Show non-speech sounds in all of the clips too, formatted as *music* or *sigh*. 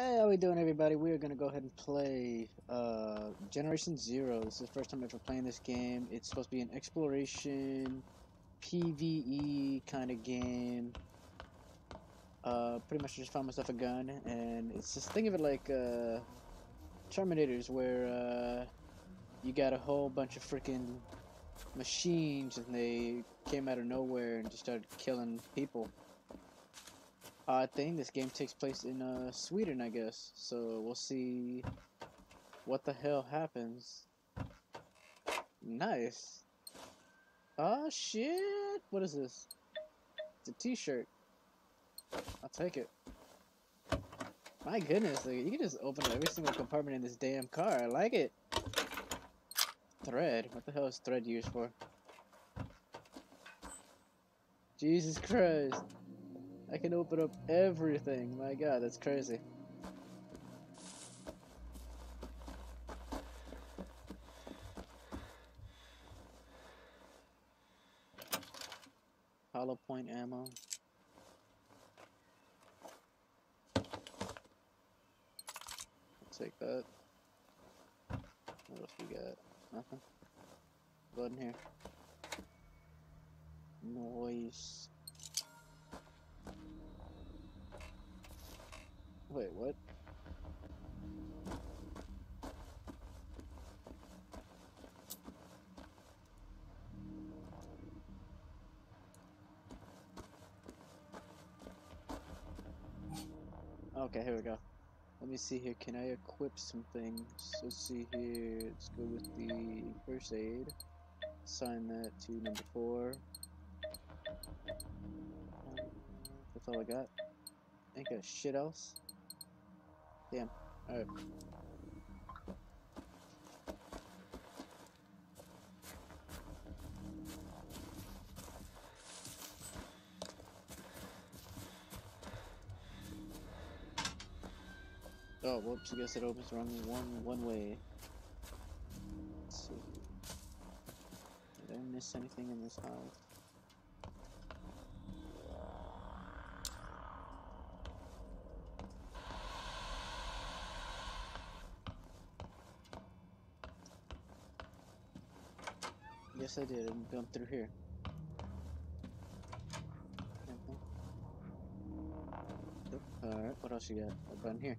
Hey, how we doing, everybody? We are gonna go ahead and play uh, Generation Zero. This is the first time I've ever playing this game. It's supposed to be an exploration, PVE kind of game. Uh, pretty much just found myself a gun, and it's just think of it like uh, Terminators, where uh, you got a whole bunch of freaking machines, and they came out of nowhere and just started killing people odd think This game takes place in uh, Sweden, I guess. So we'll see what the hell happens. Nice. Oh shit! What is this? It's a T-shirt. I'll take it. My goodness, like, you can just open every single compartment in this damn car. I like it. Thread. What the hell is thread used for? Jesus Christ. I can open up everything. My god, that's crazy. Hollow point ammo. Take that. What else we got? Nothing. Go in here. Noise. Wait, what? Okay, here we go. Let me see here. Can I equip some things? Let's see here. Let's go with the first aid. Assign that to number four. That's all I got. Ain't got shit else. Damn. Alright. Oh, whoops, I guess it opens wrong one one way. Let's see. Did I miss anything in this house? Yes, I did. I'm going through here. Alright, what else you got? What in here?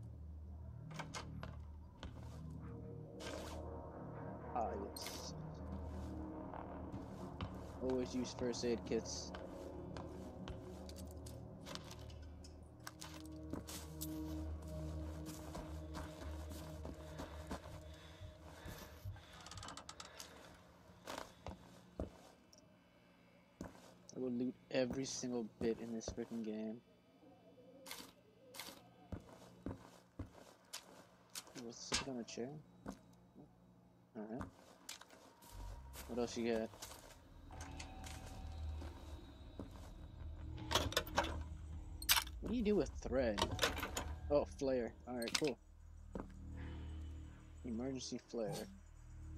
Ah, yes. Always use first aid kits. Every single bit in this freaking game. What's sitting on a chair? Alright. What else you got? What do you do with thread? Oh, flare. Alright, cool. Emergency flare.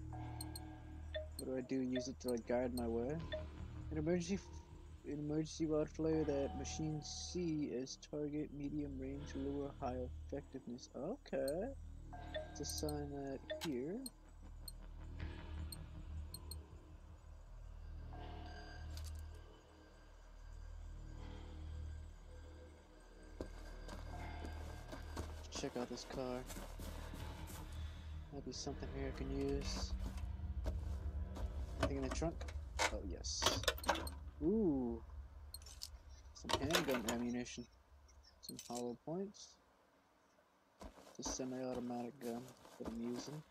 What do I do? Use it to like guide my way? An emergency emergency rod flare that machines see as target medium range lower high effectiveness. Okay. Let's assign that here. Check out this car. Might be something here I can use. Anything in the trunk? Oh yes. Ooh. Some handgun ammunition. Some hollow points. A semi-automatic gun that I'm using.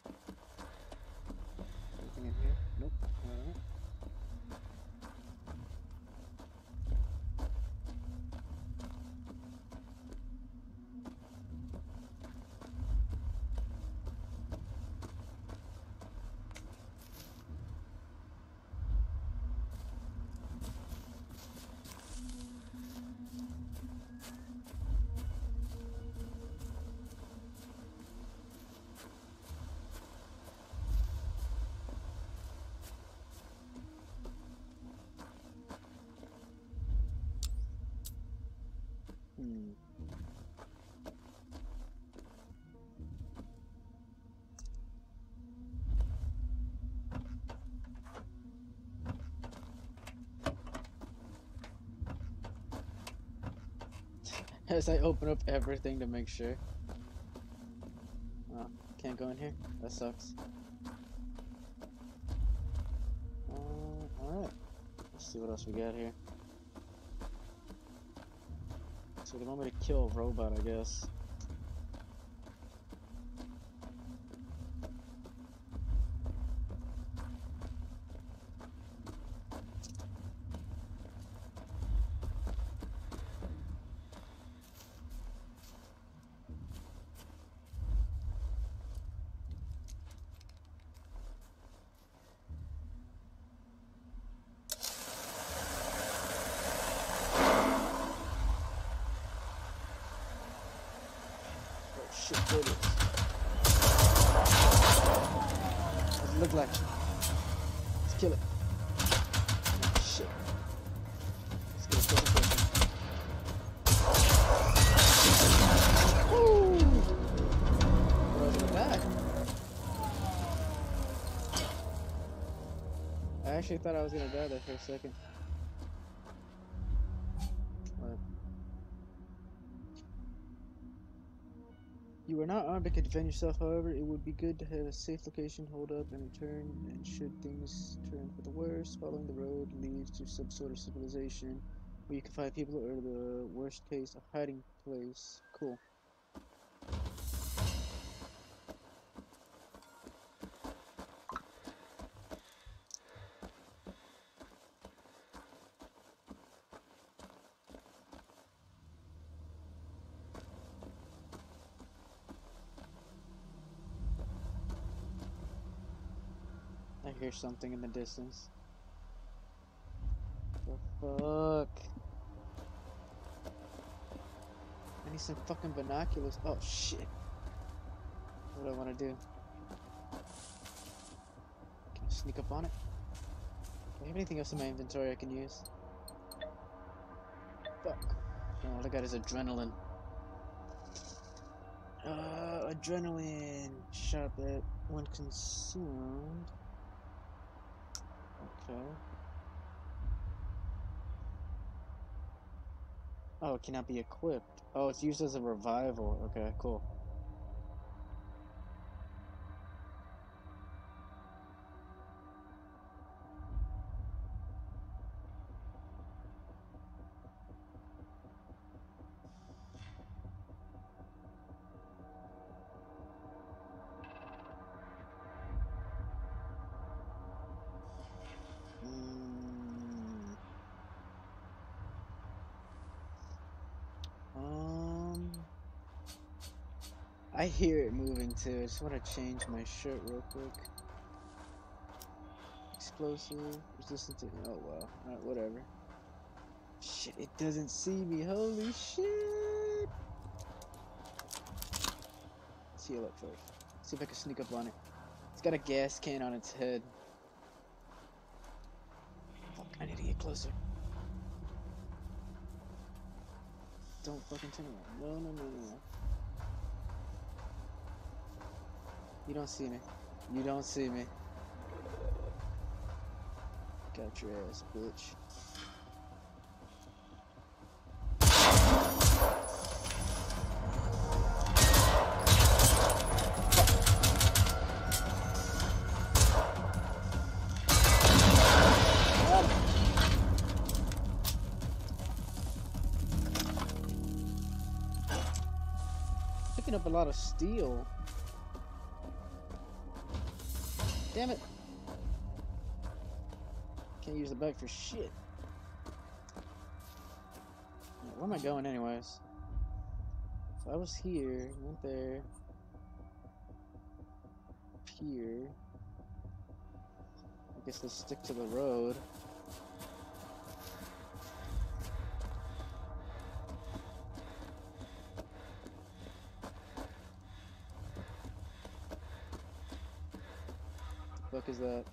Hmm. *laughs* As I open up everything to make sure. Oh, can't go in here? That sucks. Uh, Alright. Let's see what else we got here. So they want me to kill a robot, I guess. Shit bullets. What does it look like? Let's kill it. Shit. Let's get closer person. Woo! Was gonna die. I actually thought I was gonna die there for a second. Are not armed and defend yourself, however, it would be good to have a safe location, hold up, and return, and should things turn for the worse, following the road leads to some sort of civilization, where you can find people, or the worst case, a hiding place. Cool. Hear something in the distance. The fuck? I need some fucking binoculars. Oh shit. What do I want to do? Can I sneak up on it? Do I have anything else in my inventory I can use? Fuck. Oh, all I got is adrenaline. Uh, adrenaline shot that when consumed. Okay. Oh, it cannot be equipped. Oh, it's used as a revival. Okay, cool. I hear it moving too. I just want to change my shirt real quick. Explosive, resistant to. Oh wow. Alright, whatever. Shit, it doesn't see me. Holy shit! Let's heal up first. See if I can sneak up on it. It's got a gas can on its head. Fuck, I need to get closer. Don't fucking turn around. No, no, no, no, no. You don't see me. You don't see me. Got your ass, bitch. Picking up a lot of steel. Damn it. Can't use the bike for shit. Where am I going anyways? So I was here, went there. Up here. I guess let's stick to the road. Is that?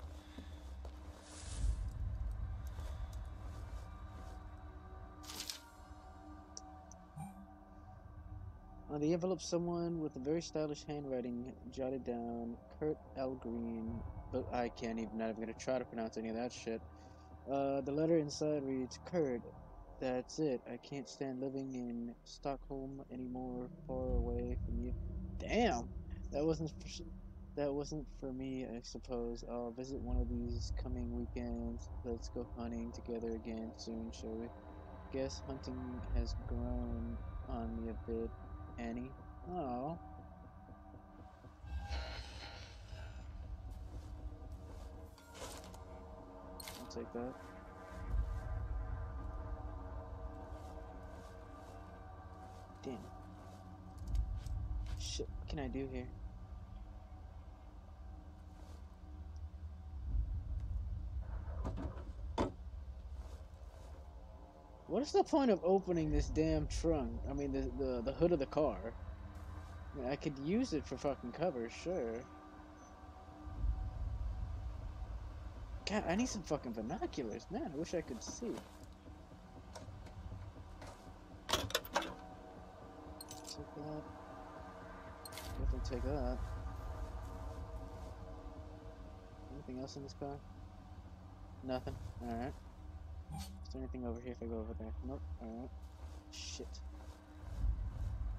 On the envelope, someone with a very stylish handwriting jotted down Kurt L. Green, but I can't even, not even gonna try to pronounce any of that shit. Uh, the letter inside reads, Kurt, That's it. I can't stand living in Stockholm anymore, far away from you. Damn, that wasn't that wasn't for me. I suppose I'll visit one of these coming weekends. Let's go hunting together again soon, shall we? Guess hunting has grown on me a bit, Annie. Oh. I'll take that. Damn. Shit, what can I do here? What is the point of opening this damn trunk? I mean, the, the, the hood of the car. I mean, I could use it for fucking cover, sure. God, I need some fucking binoculars. Man, I wish I could see. Take that. Definitely take that. Anything else in this car? Nothing. Alright. Is there anything over here if I go over there? Nope. Alright. Shit.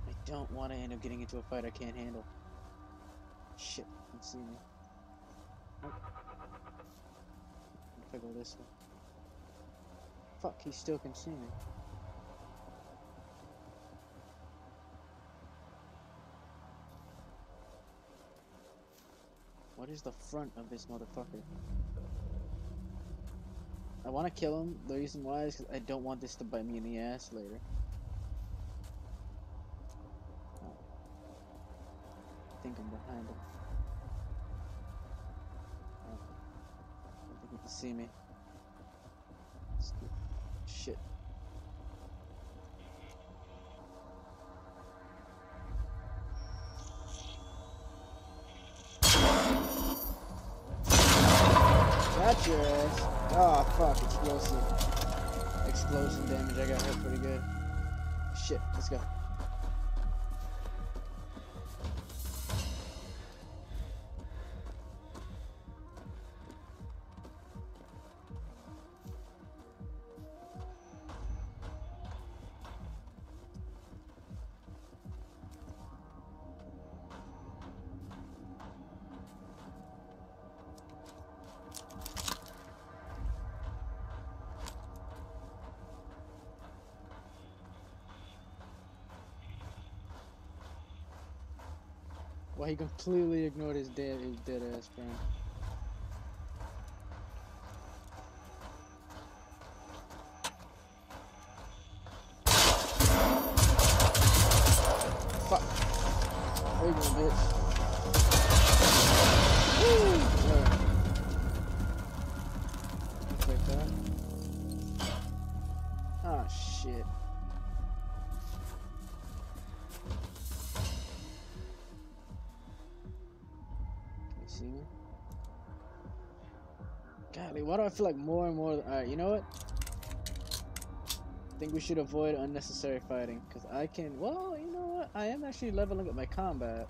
I don't want to end up getting into a fight I can't handle. Shit. Can see me. Nope. If I go this way. Fuck, he still can see me. What is the front of this motherfucker? I want to kill him. The reason why is because I don't want this to bite me in the ass later. Oh. I think I'm behind him. Oh. I don't think he can see me. Shit. Oh fuck, explosive. Explosion damage, I got hit pretty good. Shit, let's go. He completely ignored his dead, his dead ass friend. Fuck. Where you going, bitch? Ah, shit. Golly, why do I feel like more and more? Alright, you know what? I think we should avoid unnecessary fighting. Because I can. Well, you know what? I am actually leveling up my combat.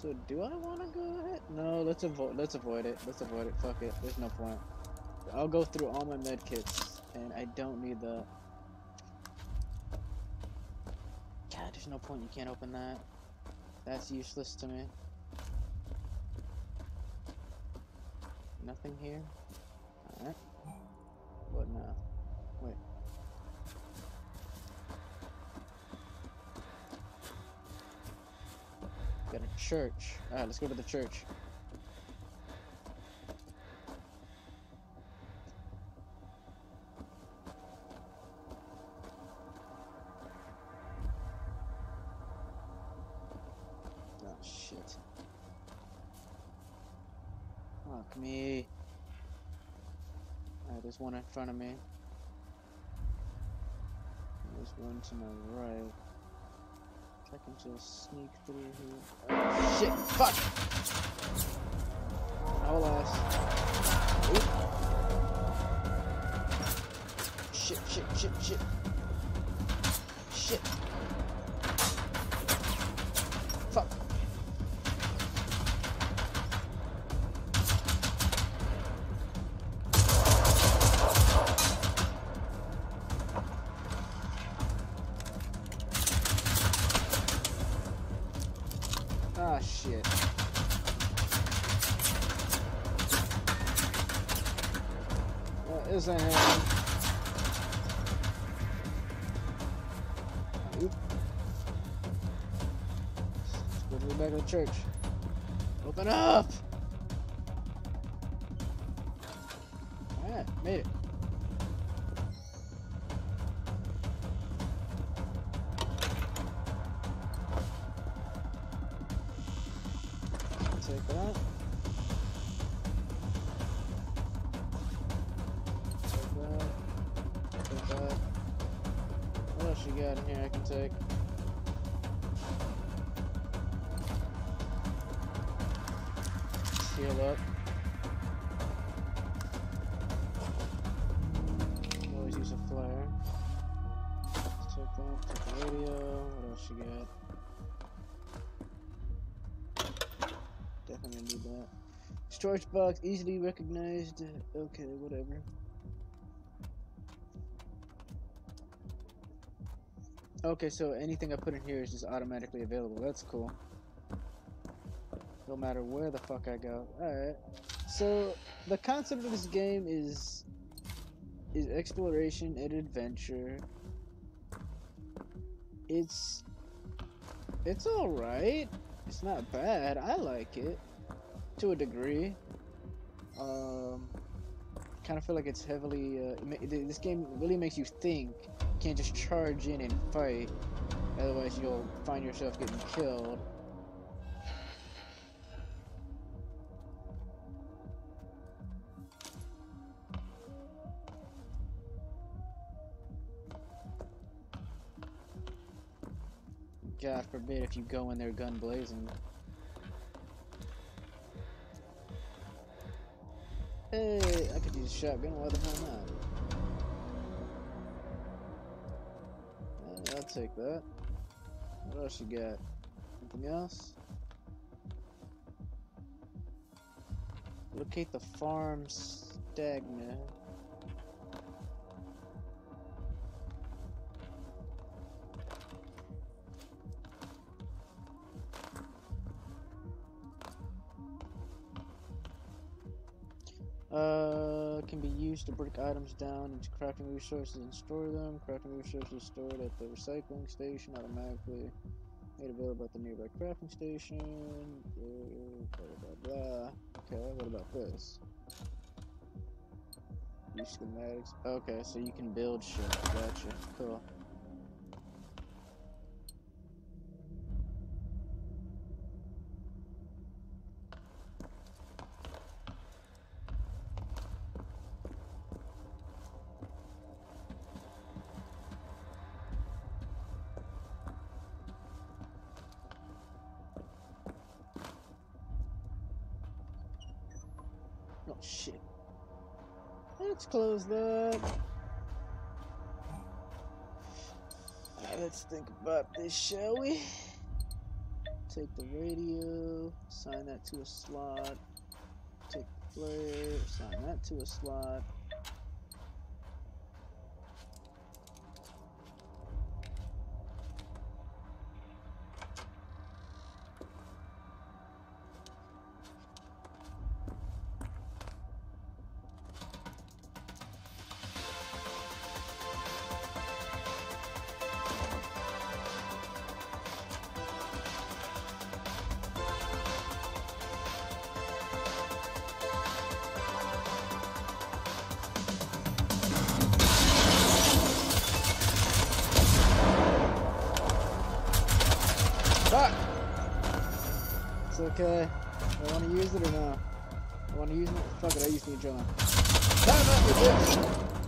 So do I want to go ahead? No, let's avoid. Let's avoid it. Let's avoid it. Fuck it. There's no point. I'll go through all my med kits, and I don't need that. God, there's no point. You can't open that. That's useless to me. Nothing here. Alright. What now? Wait. Got a church. Alright, let's go to the church. One in front of me. There's one to my right. I can just sneak through here. Oh, shit! Fuck! I'll last. Oop. Shit, shit, shit, shit. Shit. Ah, shit. That isn't him. Let's go to the back of the church. Open up! Radio. What else you got? Definitely need that. Storage box easily recognized. Okay, whatever. Okay, so anything I put in here is just automatically available. That's cool. No matter where the fuck I go. Alright. So the concept of this game is is exploration and adventure. It's it's alright. It's not bad. I like it to a degree. Um, kind of feel like it's heavily. Uh, this game really makes you think. You can't just charge in and fight, otherwise you'll find yourself getting killed. God forbid if you go in there gun blazing. Hey, I could use a shotgun. Why the hell not? I'll take that. What else you got? Anything else? Locate the farm stagnant. Used to break items down into crafting resources and store them. Crafting resources stored at the recycling station automatically made available at the nearby crafting station. Blah blah blah. Okay, what about this? Use schematics. Okay, so you can build shit. Gotcha. Cool. Oh shit. Let's close. Alright, let's think about this, shall we? Take the radio, assign that to a slot. Take the flare, assign that to a slot. Okay. Do I want to use it or no? I want to use it? Fuck it, I use the adrenaline.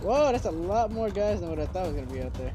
Whoa, that's a lot more guys than what I thought was gonna be out there.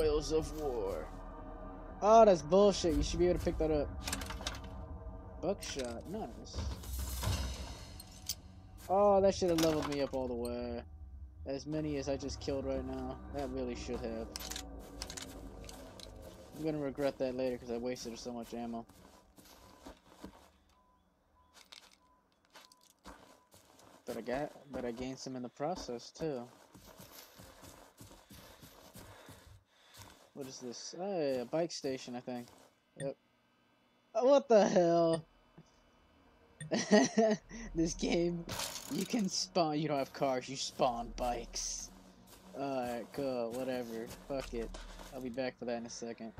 Spoils of war. Oh, that's bullshit. You should be able to pick that up. Buckshot. Nice. Oh, that should have leveled me up all the way. As many as I just killed right now. That really should have. I'm gonna regret that later because I wasted so much ammo. But I got, but I gained some in the process too. What is this? A bike station, I think. Yep. Oh, what the hell? *laughs* this game, you can spawn. You don't have cars. You spawn bikes. Alright, cool. Whatever. Fuck it. I'll be back for that in a second.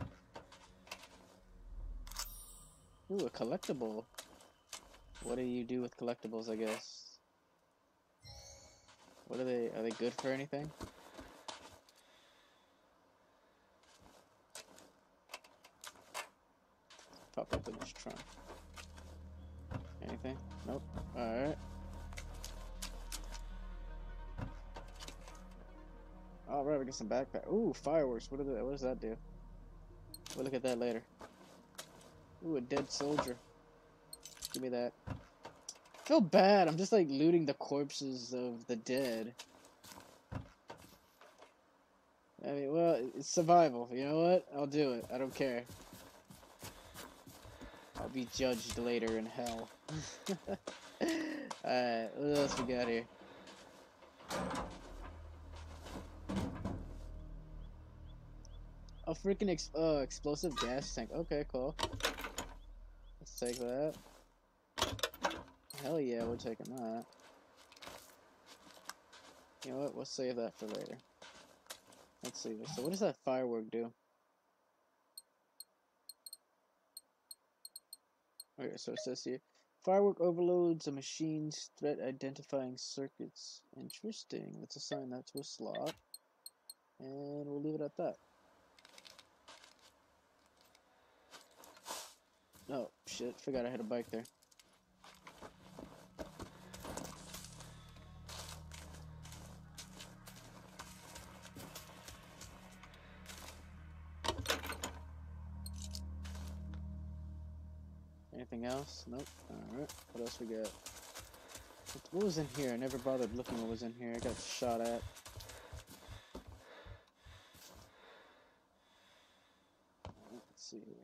Ooh, a collectible. What do you do with collectibles, I guess? What are they? Are they good for anything? Up in this trunk. Anything? Nope. Alright. Oh, Alright, we get some backpack. Ooh, fireworks. What, do they, what does that do? We'll look at that later. Ooh, a dead soldier. Give me that. I feel bad. I'm just like looting the corpses of the dead. I mean, well, it's survival. You know what? I'll do it. I don't care. Be judged later in hell. *laughs* Alright, what else we got here? A freaking ex uh, explosive gas tank. Okay, cool. Let's take that. Hell yeah, we're taking that. You know what? We'll save that for later. Let's see. So what does that firework do? Okay, so it says here, firework overloads a machine's threat identifying circuits. Interesting. Let's assign that to a slot. And we'll leave it at that. Oh, shit. Forgot I had a bike there. Nope. Alright. What else we got? What was in here? I never bothered looking what was in here. I got shot at. Let's see here.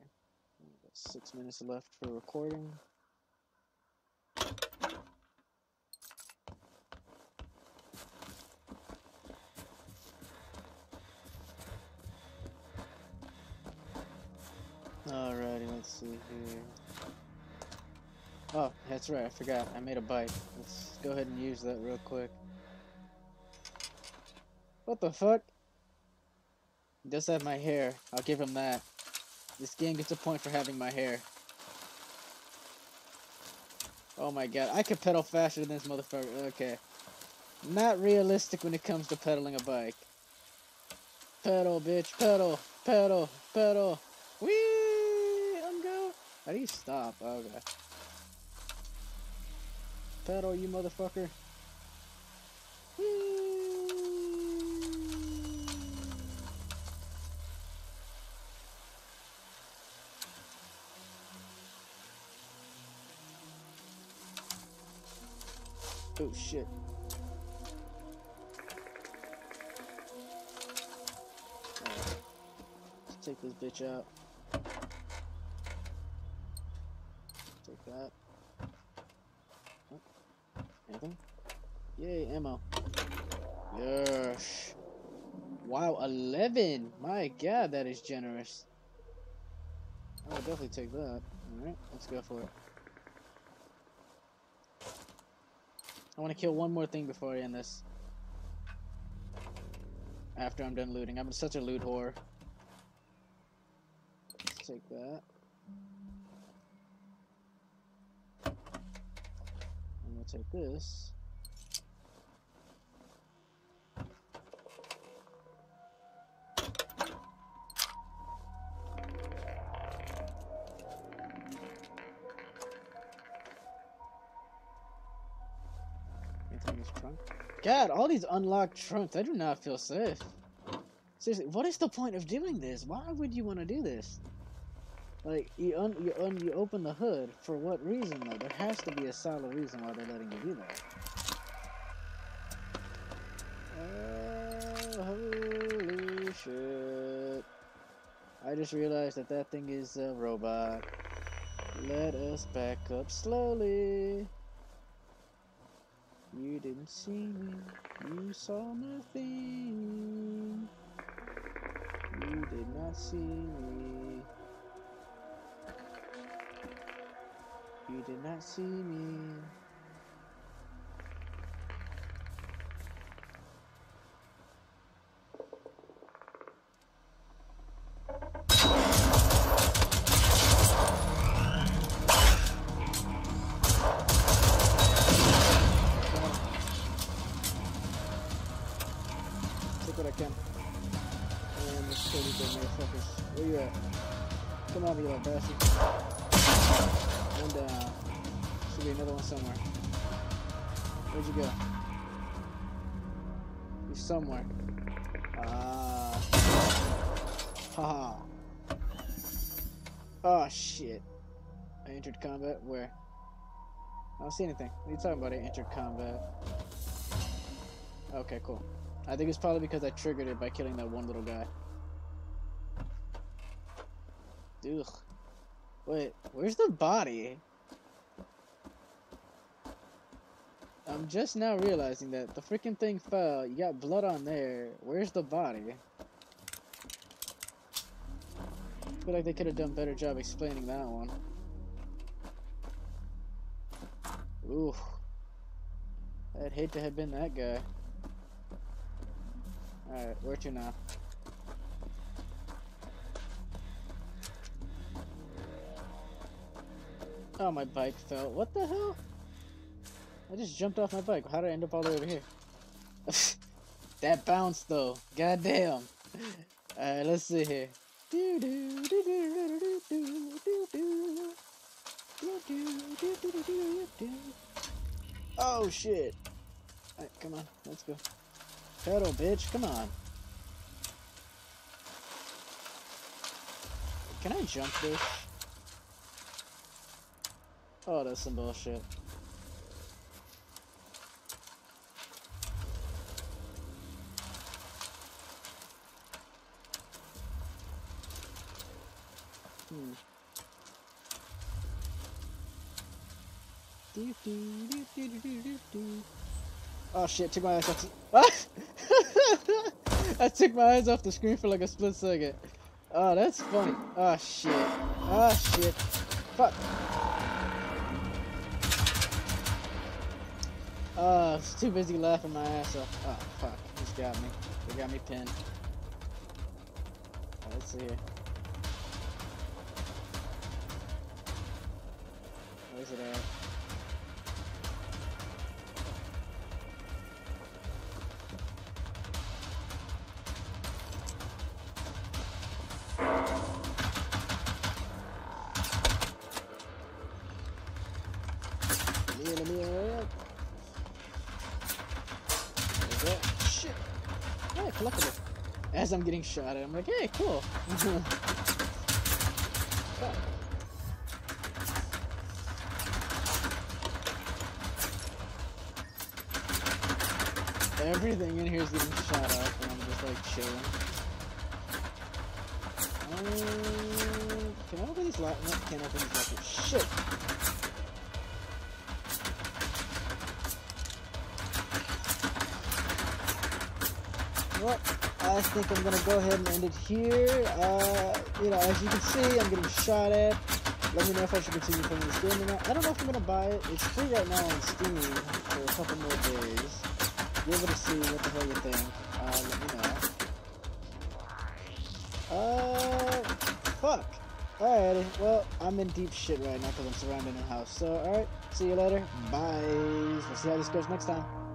Six minutes left for recording. Alrighty, let's see here. Oh, that's right, I forgot. I made a bike. Let's go ahead and use that real quick. What the fuck? He does have my hair. I'll give him that. This game gets a point for having my hair. Oh my god, I can pedal faster than this motherfucker. Okay. Not realistic when it comes to pedaling a bike. Pedal, bitch, pedal, pedal, pedal. Whee! I'm going. How do you stop? Oh god. Pedal, you motherfucker. Oh shit. Let's take this bitch out. Take that. Oh. Anything? Yay, ammo. Yes. Wow, 11! My god, that is generous. I'll definitely take that. Alright, let's go for it. I want to kill one more thing before I end this. After I'm done looting. I'm such a loot whore. Let's take that. I'm gonna take this. God, all these unlocked trunks. I do not feel safe. Seriously, what is the point of doing this? Why would you want to do this? Like, you un you un you open the hood for what reason? Though there has to be a solid reason why they're letting you do that. Oh, holy shit! I just realized that that thing is a robot. Let us back up slowly. You didn't see me, you saw nothing. You did not see me. You did not see me. Take what I can. And let's kill these dead motherfuckers. Where you at? Come on, you little bastard. One down. Should be another one somewhere. Where'd you go? He's somewhere. Ah. Haha. Oh shit. I entered combat. Where? I don't see anything. What are you talking about? I entered combat. Okay, cool. I think it's probably because I triggered it by killing that one little guy. Ugh. Wait, where's the body? I'm just now realizing that the freaking thing fell. You got blood on there. Where's the body? I feel like they could have done a better job explaining that one. Ooh. I'd hate to have been that guy. Alright, where to now? Oh, my bike fell. What the hell? I just jumped off my bike. How did I end up all the way over here? that bounce though. God damn. Alright, let's see here. Oh shit. Alright, come on, let's go. Pedal, bitch, come on. Can I jump this? Oh, that's some bullshit. Hmm. Do, do, do, do, do, do, do. Oh shit, took my eyes off the- *laughs* I took my eyes off the screen for like a split second. Oh, that's funny. Oh shit. Oh shit. Fuck. Oh, I was too busy laughing my ass off. Oh, fuck. He's got me. They got me pinned. Right, let's see here. Where's it at? As I'm getting shot at, I'm like, hey, cool. *laughs* Everything in here is getting shot up, and I'm just like chilling. Um, can I open these lockers? No, can't open these lockers. Shit! Well, I think I'm gonna go ahead and end it here. Uh, you know, as you can see, I'm getting shot at. Let me know if I should continue playing this game or not. I don't know if I'm gonna buy it. It's free right now on Steam for a couple more days. Be able to see what the hell you think. Uh, let me know. Uh, fuck. Alrighty, well, I'm in deep shit right now because I'm surrounded in a house. So, alright, see you later. Bye. We'll see how this goes next time.